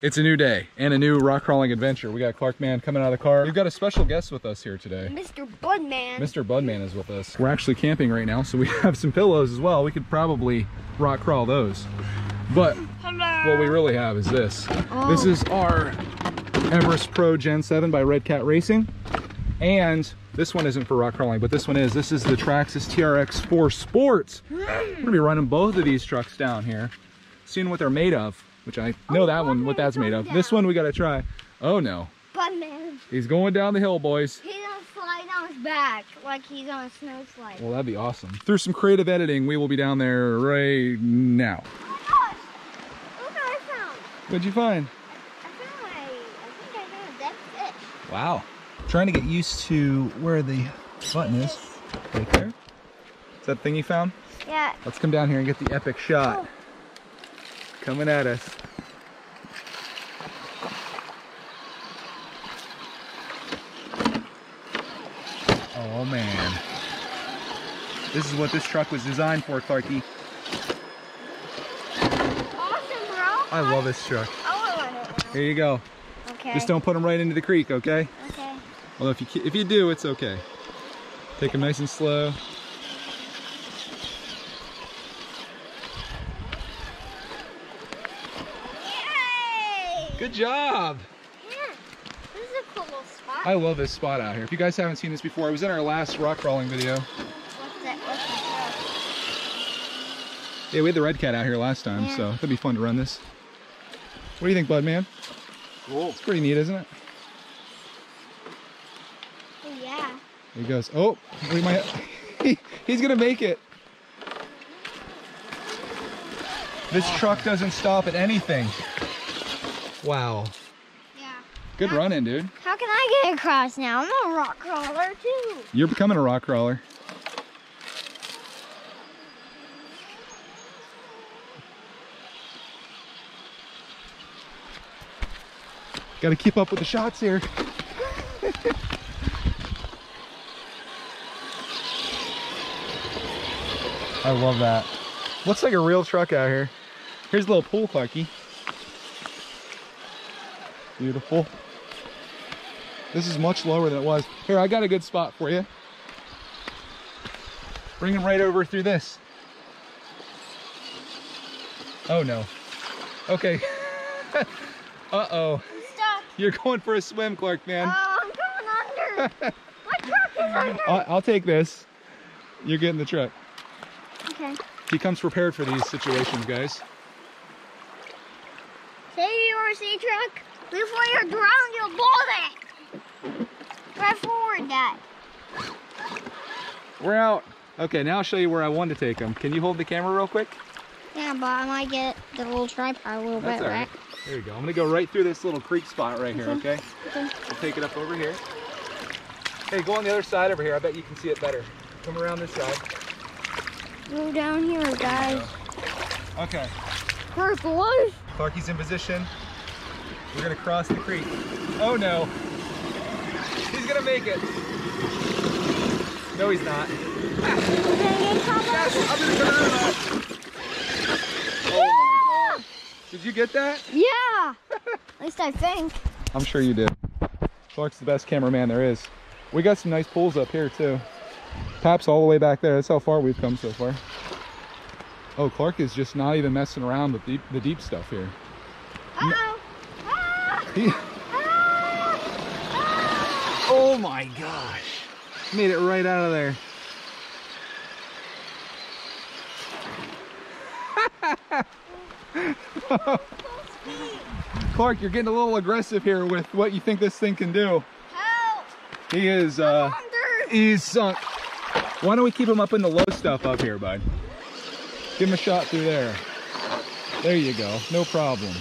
It's a new day and a new rock crawling adventure. We got Clark Man coming out of the car. We've got a special guest with us here today. Mr. Budman. Mr. Budman is with us. We're actually camping right now, so we have some pillows as well. We could probably rock crawl those. But what we really have is this. Oh. This is our Everest Pro Gen 7 by Red Cat Racing. And this one isn't for rock crawling, but this one is. This is the Traxxas TRX 4 Sports. We're gonna be running both of these trucks down here, seeing what they're made of, which I know Oh, that one, what that's made of. This one we gotta try. Oh no, Budman. he's going down the hill, boys. He's gonna slide on his back like he's on a snow slide. Well, that'd be awesome. Through some creative editing, we will be down there right now. Oh my gosh! Look what I found. What'd you find? I found a, I think I found a dead fish. Wow. Trying to get used to where the button is. Right there. Is that thing you found? Yeah. Let's come down here and get the epic shot. Oh. Coming at us. Oh man. This is what this truck was designed for, Clarky. Awesome, bro. I love this truck. I want it Here you go. Okay. Just don't put them right into the creek, okay? Okay. Well, if you if you do, it's okay. Take them nice and slow. Good job. Yeah. This is a cool little spot. I love this spot out here. If you guys haven't seen this before, it was in our last rock crawling video. What's that? What's that? Yeah, we had the red cat out here last time, Yeah. so it'd be fun to run this. What do you think, Bud Man? Cool. It's pretty neat, isn't it? Oh, yeah. He goes. Oh, we might. he, he's gonna make it. This truck doesn't stop at anything. Wow. Yeah. Good running, dude. How can I get across now? I'm a rock crawler too. You're becoming a rock crawler. Got to keep up with the shots here. I love that. Looks like a real truck out here. Here's a little pool, Clarky. Beautiful. This is much lower than it was. Here, I got a good spot for you. Bring him right over through this. Oh no. Okay. Uh-oh. You're going for a swim, Clark, man. Oh, I'm going under. My truck is under. I'll, I'll take this. You're getting the truck. Okay. He comes prepared for these situations, guys. Say your sea truck. Before you're drowned, you'll board it. Right forward, Dad. We're out. Okay, now I'll show you where I want to take them. Can you hold the camera real quick? Yeah, but I might get the little tripod a little That's bit, right? right. There you go. I'm gonna go right through this little creek spot right here, Okay. okay? We'll take it up over here. Hey, go on the other side over here. I bet you can see it better. Come around this side. Go down here, guys. Okay. First one. Clarky's in position. We're gonna cross the creek. Oh no. He's gonna make it. No, he's not. Yes, I'm gonna come out of. Oh. Did you get that? Yeah. At least I think. I'm sure you did. Clark's the best cameraman there is. We got some nice pools up here too. Pap's all the way back there. That's how far we've come so far. Oh, Clark is just not even messing around with deep, the deep stuff here. Uh-oh. Ah! Oh my gosh. Made it right out of there. Clark, you're getting a little aggressive here with what you think this thing can do. Help! He is, uh, he's sunk. Why don't we keep him up in the low stuff up here, bud? Give him a shot through there. There you go, no problem.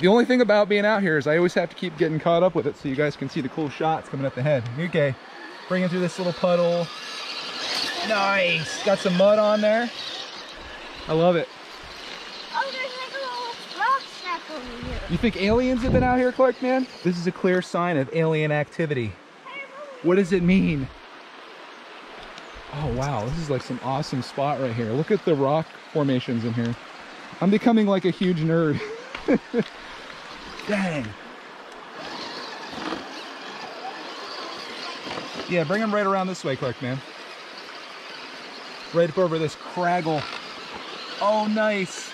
The only thing about being out here is I always have to keep getting caught up with it so you guys can see the cool shots coming up the head. Okay, bring it through this little puddle. Nice, got some mud on there. I love it. Oh, there's like a little rock stack over here. You think aliens have been out here, Clark, man? This is a clear sign of alien activity. What does it mean? Oh wow, this is like some awesome spot right here. Look at the rock formations in here. I'm becoming like a huge nerd. Dang. Yeah, bring him right around this way, Clark, man. Right up over this craggle. Oh, nice.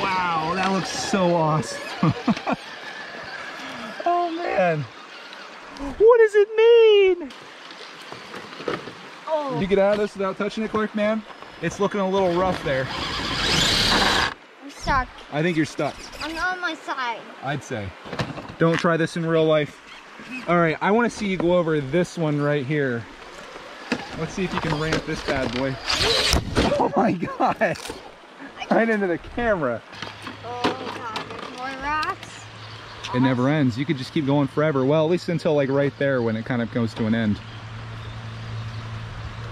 Wow, that looks so awesome. oh, man. What does it mean? Oh, Did you get out of this without touching it, Clark, man? It's looking a little rough there. Stuck. I think you're stuck. I'm on my side. I'd say. Don't try this in real life. All right, I want to see you go over this one right here. Let's see if you can ramp this bad boy. Oh my God. Right into the camera. Oh god, there's more rocks. It never ends. You could just keep going forever. Well, at least until like right there when it kind of goes to an end.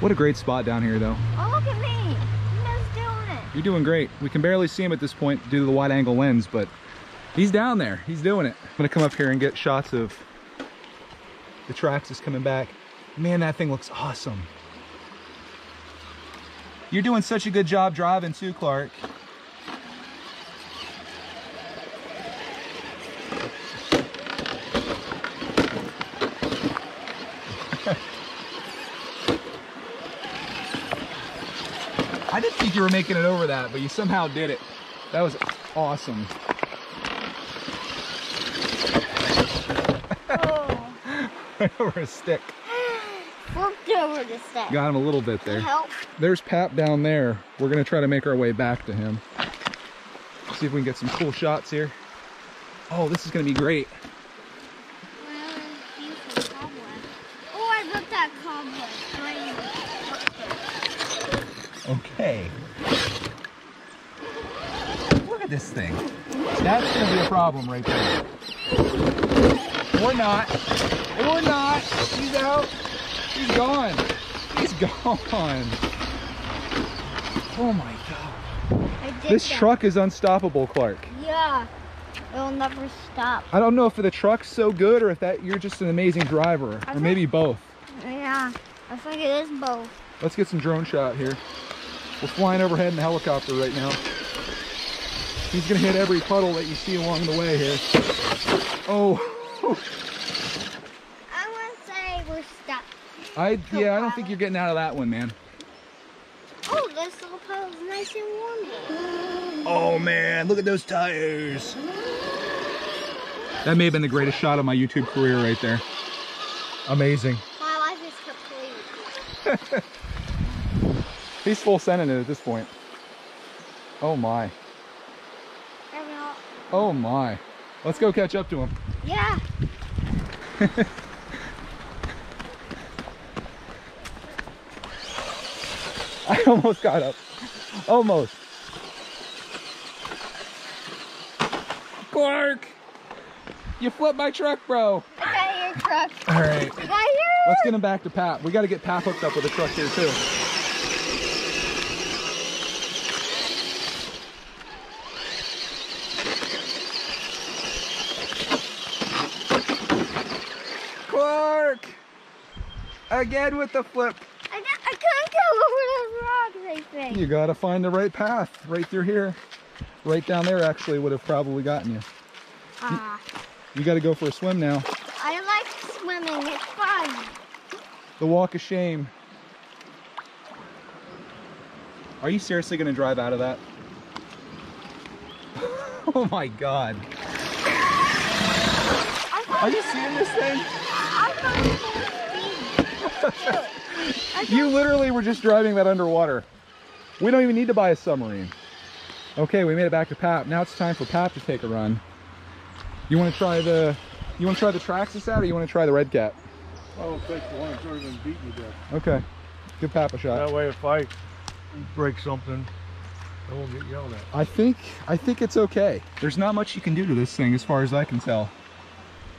What a great spot down here though. Oh, look at me. I'm just doing it. You're doing great. We can barely see him at this point due to the wide angle lens, but he's down there. He's doing it. I'm gonna come up here and get shots of the tracks Traxxas coming back. Man, that thing looks awesome. You're doing such a good job driving too, Clark. I didn't think you were making it over that, but you somehow did it. That was awesome. Oh, over a stick. flipped over the step. Got him a little bit there. Help. There's Pap down there. We're gonna try to make our way back to him. See if we can get some cool shots here. Oh, this is gonna be great. Well, beautiful cobweb. Oh, I ripped that cobweb. Right. Okay. Look at this thing. That's gonna be a problem right there. Or not. Or not. He's out. He's gone. He's gone. Oh my god. This that. truck is unstoppable, Clark. Yeah. It'll never stop. I don't know if the truck's so good or if that you're just an amazing driver, I or maybe both. Yeah. I think it is both. Let's get some drone shot here. We're flying overhead in the helicopter right now. He's gonna hit every puddle that you see along the way here. Oh, I want to say we're stuck. I yeah, I don't think you're getting out of that one, man. Oh, this little puddle's nice and warm. Oh man, look at those tires. That may have been the greatest shot of my YouTube career right there. Amazing. My life is complete. He's full sending it at this point. Oh my. I mean, I'll- Oh my. Let's go catch up to him. Yeah. I almost got up. Almost. Clark! You flipped my truck, bro. I got your truck. All right. Got yours. Let's get him back to Pap. We got to get Pap hooked up with a truck here, too. Clark! Again with the flip. I, got, I couldn't go over those rocks, I think. You got to find the right path right through here. Right down there, actually, would have probably gotten you. Ah, You got to go for a swim now. I like swimming. It's fun. The walk of shame. Are you seriously going to drive out of that? oh my god. Are you seeing this thing? I thought it was speed. I You literally were just driving that underwater. We don't even need to buy a submarine. Okay, we made it back to Pap. Now it's time for Pap to take a run. You want to try the you want to try the Traxxas out or you want to try the Red Cat? I don't think the one that's already been beaten to death. Okay. Give Pap a shot. That way if I break something, I won't get yelled at. I think I think it's okay. There's not much you can do to this thing as far as I can tell.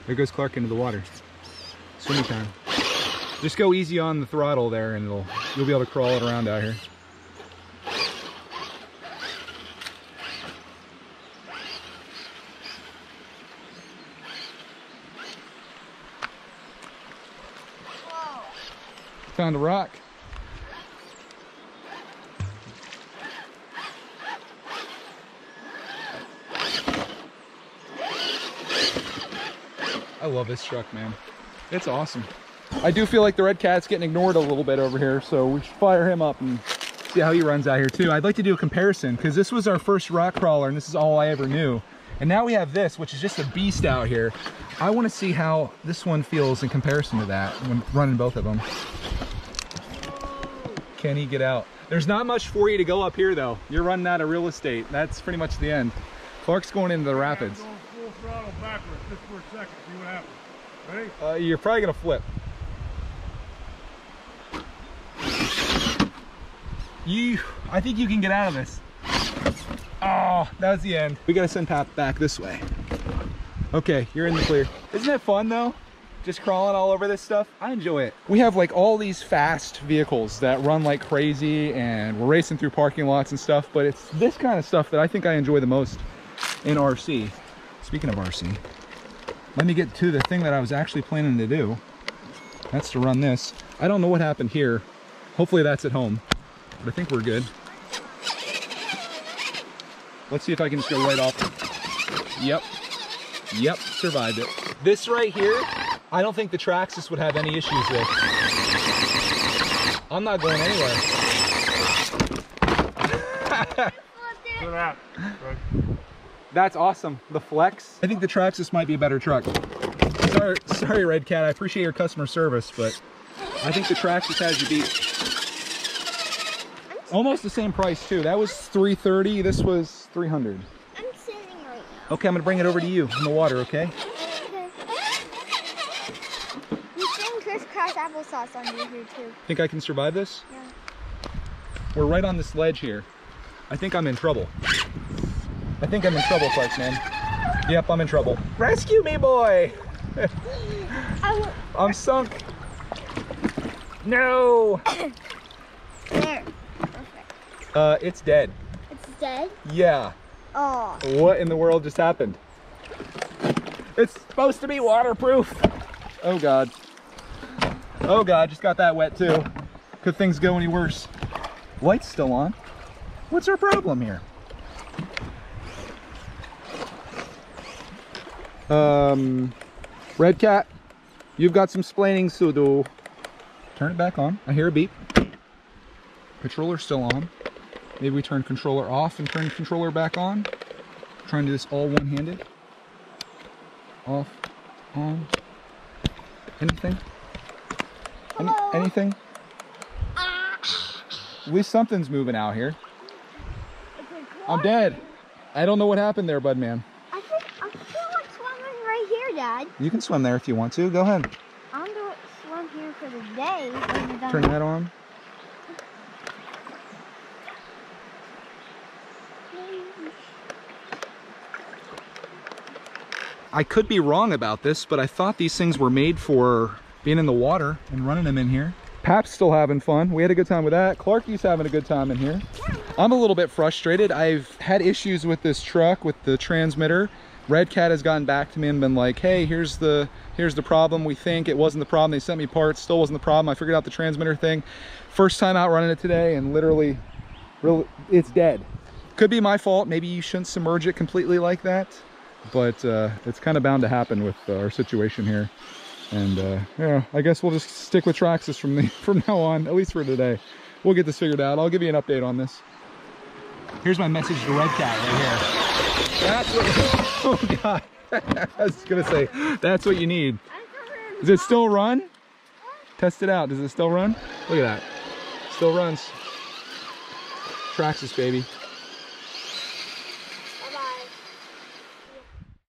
There goes Clark into the water. Swimming time. Just go easy on the throttle there and it'll, you'll be able to crawl it around out here. Found a rock. I love this truck, man. It's awesome. I do feel like the Red Cat's getting ignored a little bit over here, so we should fire him up and see how he runs out here too. I'd like to do a comparison because this was our first rock crawler and this is all I ever knew. And now we have this, which is just a beast out here. I want to see how this one feels in comparison to that when running both of them. Can he get out? There's not much for you to go up here though. You're running out of real estate. That's pretty much the end. Clark's going into the rapids. Going full throttle backwards just for a second. See what happens. Ready? Uh, you're probably gonna flip. You, I think you can get out of this. Oh, that was the end. We gotta send Pap back this way. Okay, you're in the clear. Isn't it fun though? Just crawling all over this stuff. I enjoy it. We have like all these fast vehicles that run like crazy and we're racing through parking lots and stuff, but it's this kind of stuff that I think I enjoy the most in RC. Speaking of RC, let me get to the thing that I was actually planning to do. That's to run this. I don't know what happened here. Hopefully that's at home, but I think we're good. Let's see if I can just go right off. Yep. Yep, survived it. This right here, I don't think the Traxxas would have any issues with. I'm not going anywhere. Look at that. That's awesome. The Flex. I think the Traxxas might be a better truck. Sorry, sorry, Red Cat. I appreciate your customer service, but I think the Traxxas has you beat. Almost the same price too. That was 330. This was 300. I'm sitting right Okay, I'm gonna bring it over to you in the water. Okay. You sing crisscross applesauce on you here too. Think I can survive this? Yeah. We're right on this ledge here. I think I'm in trouble. I think I'm in trouble, Clark, man. Yep, I'm in trouble. Rescue me, boy! I'm sunk. No! there. Uh, it's dead. It's dead. Yeah. Oh. What in the world just happened? It's supposed to be waterproof. Oh God. Oh God, just got that wet too. Could things go any worse? Light's still on. What's our problem here? Um, Red Cat, you've got some splaining to do. Turn it back on. I hear a beep. Controller's still on. Maybe we turn controller off and turn controller back on. Try and do this all one-handed. Off, on. Anything? Any, anything? At least something's moving out here. I'm dead. I don't know what happened there, bud man. I think I feel like swimming right here, Dad. You can swim there if you want to. Go ahead. I'm gonna swim here for the day. when we're done. Turn that on. I could be wrong about this, but I thought these things were made for being in the water and running them in here. Pap's still having fun. We had a good time with that. Clarky's having a good time in here. I'm a little bit frustrated. I've had issues with this truck with the transmitter. Red Cat has gotten back to me and been like, hey, here's the here's the problem. We think it wasn't the problem. They sent me parts, still wasn't the problem. I figured out the transmitter thing. First time out running it today and literally, really, it's dead. Could be my fault. Maybe you shouldn't submerge it completely like that. But uh, it's kind of bound to happen with uh, our situation here. And uh, yeah, I guess we'll just stick with Traxxas from the from now on, at least for today. We'll get this figured out. I'll give you an update on this. Here's my message to Red Cat right here. That's what. Oh God. I was gonna say that's what you need. Does it still run? Test it out. Does it still run? Look at that. Still runs. Traxxas, baby.